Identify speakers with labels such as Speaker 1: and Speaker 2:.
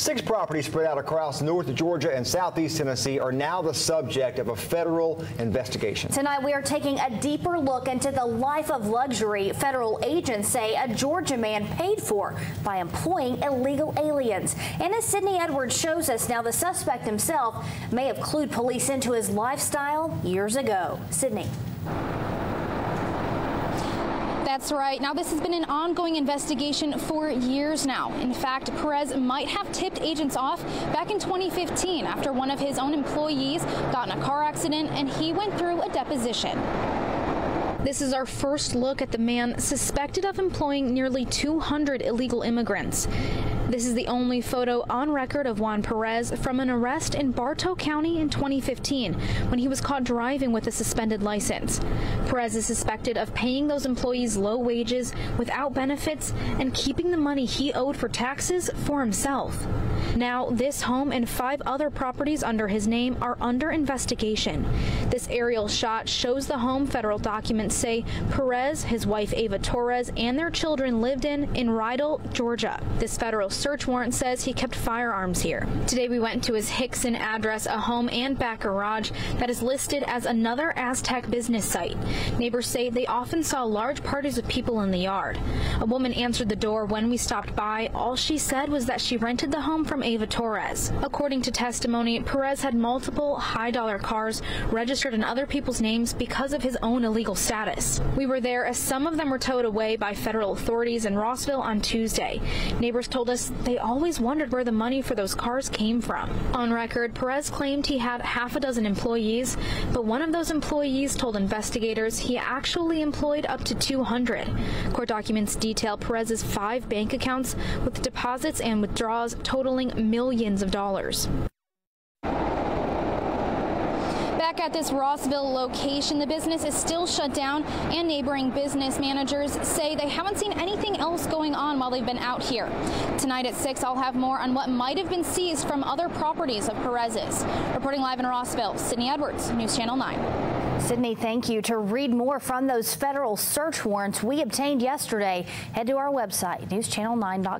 Speaker 1: Six properties spread out across North Georgia and Southeast Tennessee are now the subject of a federal investigation.
Speaker 2: Tonight, we are taking a deeper look into the life of luxury federal agents say a Georgia man paid for by employing illegal aliens. And as Sydney Edwards shows us now, the suspect himself may have clued police into his lifestyle years ago. Sydney.
Speaker 3: That's right. Now, this has been an ongoing investigation for years now. In fact, Perez might have tipped agents off back in 2015 after one of his own employees got in a car accident and he went through a deposition. This is our first look at the man suspected of employing nearly 200 illegal immigrants. This is the only photo on record of Juan Perez from an arrest in Bartow County in 2015 when he was caught driving with a suspended license. Perez is suspected of paying those employees low wages without benefits and keeping the money he owed for taxes for himself. Now, this home and five other properties under his name are under investigation. This aerial shot shows the home federal documents say Perez, his wife Ava Torres, and their children lived in in Rydal, Georgia. This federal search warrant says he kept firearms here. Today we went to his Hixson address, a home and back garage that is listed as another Aztec business site. Neighbors say they often saw large parties of people in the yard. A woman answered the door when we stopped by. All she said was that she rented the home from Ava Torres. According to testimony, Perez had multiple high dollar cars registered in other people's names because of his own illegal status. We were there as some of them were towed away by federal authorities in Rossville on Tuesday. Neighbors told us they always wondered where the money for those cars came from. On record, Perez claimed he had half a dozen employees, but one of those employees told investigators he actually employed up to 200. Court documents detail Perez's five bank accounts with deposits and withdrawals totaling millions of dollars. At this Rossville location, the business is still shut down, and neighboring business managers say they haven't seen anything else going on while they've been out here. Tonight at 6, I'll have more on what might have been seized from other properties of Perez's. Reporting live in Rossville, Sydney Edwards, News Channel 9.
Speaker 2: Sydney, thank you. To read more from those federal search warrants we obtained yesterday, head to our website, newschannel9.com.